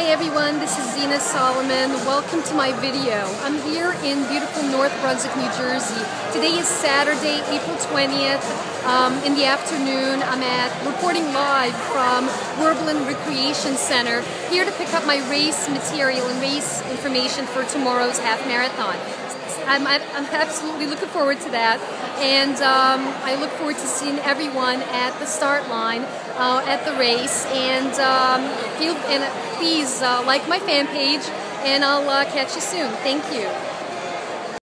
Hey everyone, this is Zina Solomon. Welcome to my video. I'm here in beautiful North Brunswick, New Jersey. Today is Saturday, April 20th. Um, in the afternoon, I'm at reporting live from Werblin Recreation Center, here to pick up my race material and race information for tomorrow's half marathon. I'm, I'm absolutely looking forward to that. And um, I look forward to seeing everyone at the start line uh, at the race. And um, feel and please uh, like my fan page, and I'll uh, catch you soon. Thank you.